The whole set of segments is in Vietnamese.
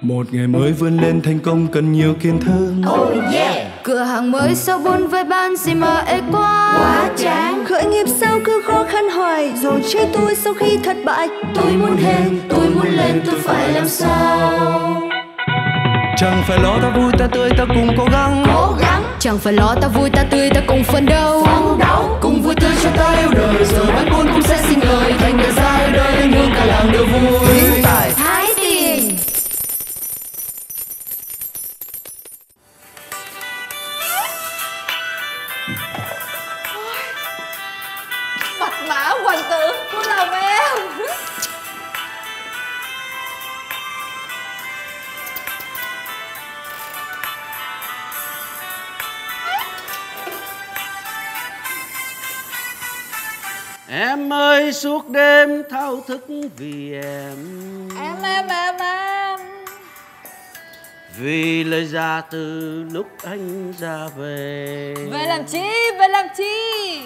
một ngày mới vươn lên thành công cần nhiều kiên thương oh yeah. Cửa hàng mới sau bốn với ban gì mà ế quá. Quá chán. Khởi nghiệp sao cứ khó khăn hoài rồi chơi tôi sau khi thất bại. Tôi muốn lên tôi muốn lên tôi phải làm sao? Chẳng phải lo ta vui ta tươi ta cùng cố gắng. Cố gắng. Chẳng phải lo ta vui ta tươi ta cùng phấn đấu. Phấn đấu. Cùng vui tươi cho ta yêu đời rồi bán buôn cũng sẽ sinh lời. Thành người ra đời lên hương cả làng đều vui. Tài Em ơi suốt đêm thao thức vì em. Em em em em. Vì lời ra từ lúc anh ra về. Về làm chi? Về làm chi?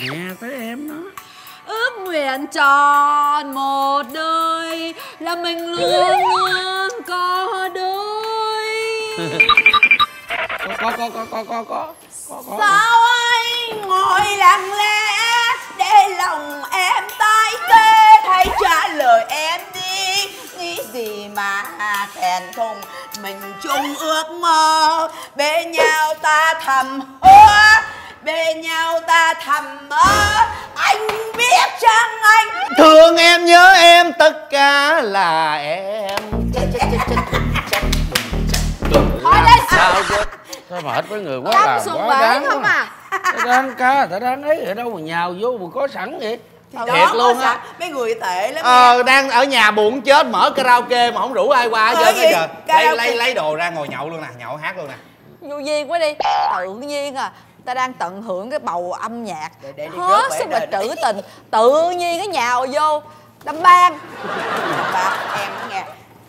Nghe tới em đó. Ước nguyện tròn một đời là mình luôn luôn có đôi Có có có có có có. Có có. Sao anh ngồi lặng lẽ để lòng em tái tê hãy trả lời em đi. Nghĩ gì mà thèn thùng mình chung ước mơ. Bên nhau ta thầm hoa bên nhau ta thầm mơ. Anh biết chăng anh? Thương em nhớ em tất cả là em. Thôi đây Sao Sao mệt với người quá Tâm làm quá bể đáng không à. Ta đang ca, ta đang ấy ở đâu mà nhào vô mà có sẵn vậy? Đó Thiệt luôn sao? á. mấy người tệ lắm Ờ đang ở nhà buồn chết mở karaoke mà không rủ ai qua hết trơn giờ lấy lấy lấy đồ ra ngồi nhậu luôn nè nhậu hát luôn nè. Vô duyên quá đi. Tự nhiên à ta đang tận hưởng cái bầu âm nhạc. Để- để đi hết sức là trữ tình. Tự nhiên cái nhào vô đâm ban ba em nghe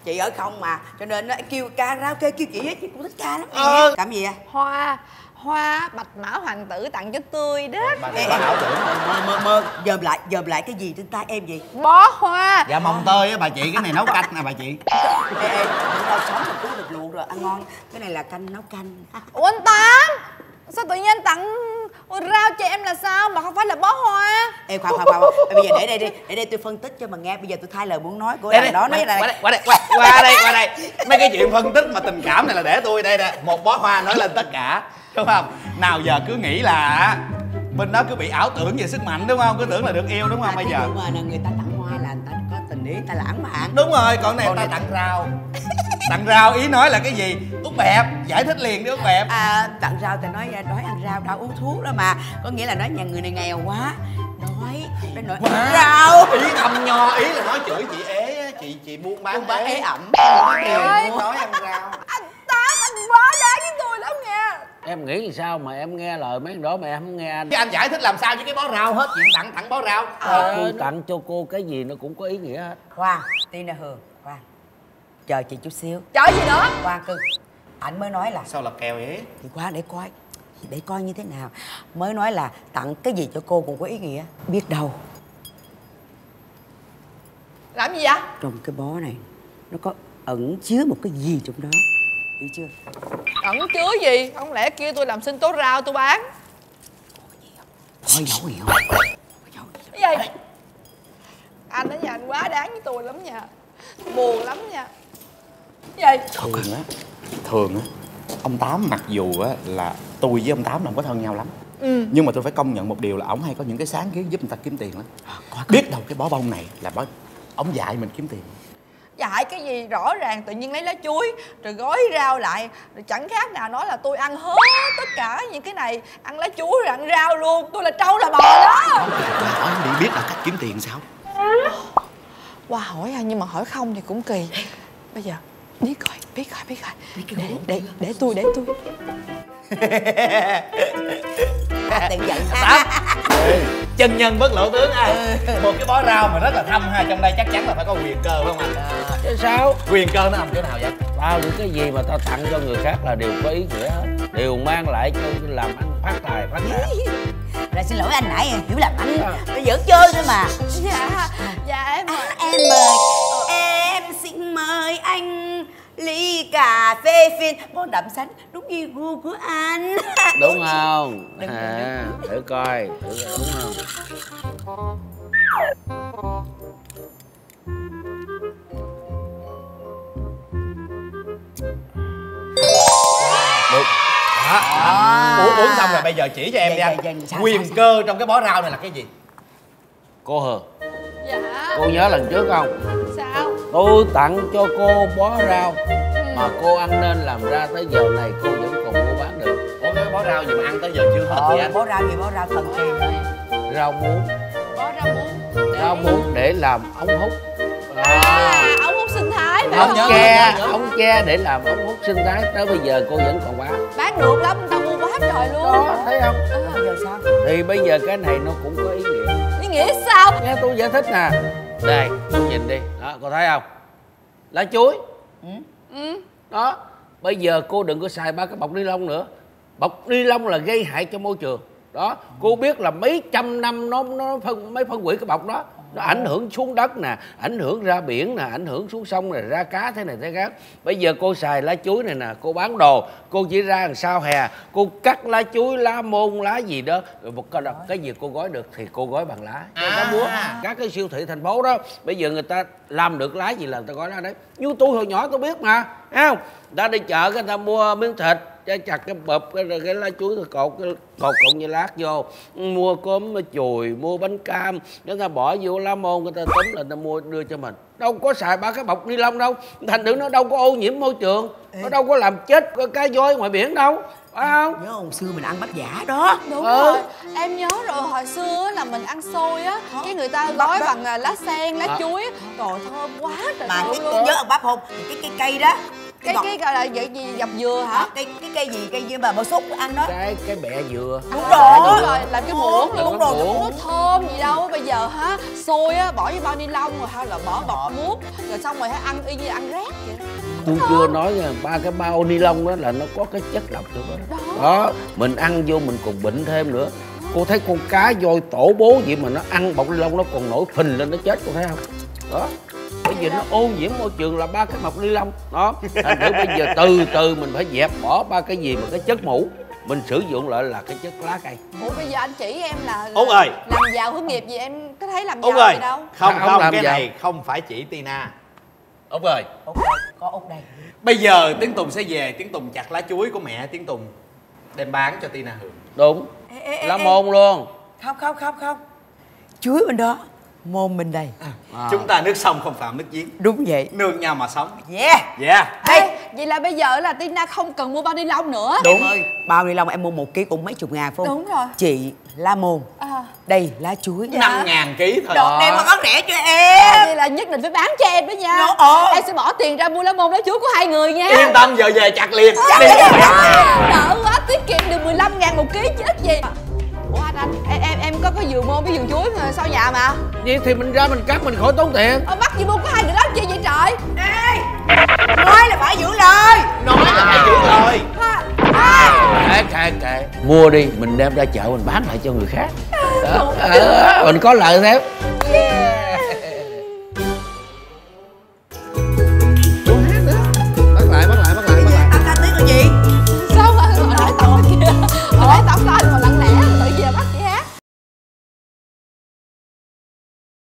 chị ở không mà cho nên nó kêu karaoke kêu chị á chị cũng thích ca lắm. Ờ. nè cảm gì à hoa hoa bạch mã hoàng tử tặng cho tươi đó. Bà em- ảo tưởng mơ mơ mơ. Dòm lại dòm lại cái gì trên tay em vậy? Bó hoa. Dạ mồng tơi á bà chị. Cái này nấu canh nè bà chị. Ê ê chúng ta sống một cú được luộc rồi ăn ngon. Cái này là canh nấu canh. Ủa anh tám sao tự nhiên anh tặng rau cho em là sao? Mà không phải là bó hoa ê khoan khoan khoan khoan. bây giờ để đây đi để đây tôi phân tích cho mà nghe. Bây giờ tôi thay lời muốn nói của đây đàn đó. nói qua là đây. qua đây qua, qua đây qua đây. Mấy cái chuyện phân tích mà tình cảm này là để tôi đây nè. Một bó hoa nói lên tất cả. Đúng không? Nào giờ cứ nghĩ là bên đó cứ bị ảo tưởng về sức mạnh đúng không? Cứ tưởng là được yêu đúng không? Bây giờ. mà là người ta tặng hoa là người ta có tình ý ta lãng mạn. Đúng rồi còn này Còn ta này- tặng rau tặng rau ý nói là cái gì? Út bẹp giải thích liền đi út bẹp. À, tặng rau ta nói đói ăn rau đau uống thuốc đó mà. Có nghĩa là nói nhà người này nghèo quá. Đói để nói Quá. rau. Ý thăm nho ý là nói chửi chị ế á, chị chị buôn bán buôn bán ế. ẩm. Nghèo Ơi. muốn nói ăn rau. Anh tám anh quá đáng với tôi lắm nha. Em nghĩ làm sao mà em nghe lời mấy thằng đó mà em không nghe anh? Chứ anh giải thích làm sao với cái bó rau hết chuyện tặng tặng bó rau. Ờ, Cô tặng cho cô cái gì nó cũng có ý nghĩa hết. Khoan tina hường khoan chờ chị chút xíu. Trời gì nữa? Khoan cưng. Ảnh mới nói là sao là kèo vậy? Thì khoan để coi. Để coi như thế nào. Mới nói là tặng cái gì cho cô cũng có ý nghĩa. Biết đâu. Làm gì vậy? Trong cái bó này nó có ẩn chứa một cái gì trong đó. Hiểu chưa? Ẩn chứa gì? Không lẽ kia tôi làm sinh tố rau tôi bán? Có dấu hiệu cái gì? Anh nói nhà anh quá đáng với tôi lắm nha. Buồn lắm nha gì thường á thường á ông tám mặc dù á là tôi với ông tám là không có thân nhau lắm. Ừ. Nhưng mà tôi phải công nhận một điều là ổng hay có những cái sáng kiến giúp người ta kiếm tiền lắm. Biết đâu cái bó bông này là bó ổng dạy mình kiếm tiền. Dạy cái gì rõ ràng tự nhiên lấy lá chuối rồi gói rau lại rồi chẳng khác nào nói là tôi ăn hết tất cả những cái này. Ăn lá chuối rồi ăn rau luôn tôi là trâu là bò đó. Hỏi đi biết là cách kiếm tiền sao? Qua hỏi à nhưng mà hỏi không thì cũng kỳ. Bây giờ biết coi biết coi biết coi để để để tôi để tôi. Tiền giận ha. Chân nhân bất lộ tướng ai một cái bó rau mà rất là thâm ha. Trong đây chắc chắn là phải có quyền cơ phải không anh chứ sao? Quyền cơ nó nằm chỗ nào vậy? Bao những cái gì mà tao tặng cho người khác là đều có ý nghĩa hết. Đều mang lại cho làm ăn phát tài phát đạt là xin lỗi anh nãy hiểu lầm anh tôi giỡn chơi thôi mà. Dạ dạ em à, em mời cà phê phin món đậm xanh đúng như gu của anh. Đúng không? Đúng, đúng, à, thử coi thử coi đúng không? Được. Đó, đó. uống uống xong rồi bây giờ chỉ cho em đi Dạ, anh. dạ, dạ, sao, quyền sao, cơ trong cái bó rau này là cái gì? Cô hờ. Dạ. Cô nhớ lần trước không? Sao? Tôi tặng cho cô bó rau mà cô ăn nên làm ra tới giờ này cô vẫn còn mua bán được. Ủa cái bó rau gì mà ăn tới giờ chưa hết ờ vậy anh? bó rau gì bó rau thần kỳ rau muống. Bó rau muống. Để- rau muống để làm ống hút. À ống hút sinh thái phải ống không? tre ống tre để làm ống hút sinh thái. Tới bây giờ cô vẫn còn bán. Bán được lắm người ta mua quá trời luôn. Đó thấy không? À, bây giờ sao? Thì bây giờ cái này nó cũng có ý nghĩa. Ý nghĩa sao? Nghe tôi giải thích nè. Đây cô nhìn đi. Đó cô thấy không? Lá chuối. Ừ Ừ, đó. Bây giờ cô đừng có xài ba cái bọc ni lông nữa. Bọc ni lông là gây hại cho môi trường đó cô biết là mấy trăm năm nó nó phân mới phân hủy cái bọc đó nó ảnh hưởng xuống đất nè ảnh hưởng ra biển nè ảnh hưởng xuống sông này ra cá thế này thế khác. Bây giờ cô xài lá chuối này nè cô bán đồ cô chỉ ra đằng sau hè cô cắt lá chuối lá môn lá gì đó rồi một cái, cái gì cô gói được thì cô gói bằng lá À. có mua các cái siêu thị thành phố đó bây giờ người ta làm được lá gì là người ta gói lá đấy. Như tôi hồi nhỏ tôi biết mà thấy không? Người ta đi chợ người ta mua miếng thịt cái chặt cái bập cái, rồi cái lá chuối rồi cột cái cột cộng như lát vô. Mua cốm chùi mua bánh cam. Người ta bỏ vô lá môn người ta túm là người ta mua đưa cho mình. Đâu có xài ba cái bọc ni lông đâu. Thành thử nó đâu có ô nhiễm môi trường. Nó đâu có làm chết cá voi ngoài biển đâu. Phải không? Nhớ hồi xưa mình ăn bắp giả đó. Đúng Ừ. rồi. Em nhớ rồi hồi xưa á là mình ăn xôi á cái người ta gói bằng à, lá sen lá À. chuối. Trời thơm quá trời mà cái, cái nhớ ăn bắp không? Cái cái cây đó cái cái gọi là vậy gì dập dừa hả? Hả cái cái cây gì cây gì mà bơ sốt ăn đó? Cái cái bẹ dừa. Đúng rồi. đúng rồi làm cái muỗng luôn cái rồi. muỗng. nó thơm gì đâu. Bây giờ hả xôi á bỏ vô bao ni lông rồi hay là bỏ bọt mút rồi xong rồi hả ăn y như ăn rác vậy tôi chưa nói nha ba cái bao ni lông đó là nó có cái chất độc đó. Đó. đó mình ăn vô mình còn bệnh thêm nữa. Cô thấy con cá voi tổ bố vậy mà nó ăn bọc ni lông nó còn nổi phình lên nó chết cô thấy không? Đó bởi vì nó ô nhiễm môi trường là ba cái bọc ni lông đó. Thành thử bây giờ từ từ mình phải dẹp bỏ ba cái gì mà cái chất mũ mình sử dụng lại là cái chất lá cây. Ủa bây giờ anh chỉ em là Út ơi. làm giàu hướng nghiệp gì em có thấy làm giàu ơi. gì đâu? Không ông không làm cái giàu? này không phải chỉ tina. Út ơi. Út đây có út đây. Bây giờ tiếng tùng sẽ về tiếng tùng chặt lá chuối của mẹ tiếng tùng đem bán cho tina hưởng đúng. Ê, ê, ê, lá ê. môn luôn. Không không không không. Chuối bên đó môn bên đây. À. chúng ta nước sông không phạm nước giếng. Đúng vậy. Nương nhau mà sống. Yeah. Yeah. Ê, vậy là bây giờ là Tina không cần mua bao ni lông nữa. Đúng. Ơi. Bao ni lông em mua một ký cũng mấy chục ngàn phải không? Đúng rồi. chị la môn. À, đây lá chuối. Dạ. năm ngàn ký thôi. Đồ đem mà có rẻ cho em. Vậy là nhất định phải bán cho em đó nha. Dạ, ờ. em sẽ bỏ tiền ra mua lá môn lá chuối của hai người nha. Yên tâm giờ về chặt liền. Dạ, đi. Đỡ quá tiết kiệm được 15 ngàn một ký chết gì. Ủa anh anh em có có vườn môn với vườn chuối mà sau nhà mà? Vậy thì mình ra mình cắt mình khỏi tốn tiền. Ờ, bắt gì mua có hai người đó chi vậy trời. Ê! Nói là phải giữ lời. Nói là phải giữ lời. Kệ kệ kệ. Mua đi mình đem ra chợ mình bán lại cho người khác. Đó, ờ, mình có lợi thêm yeah.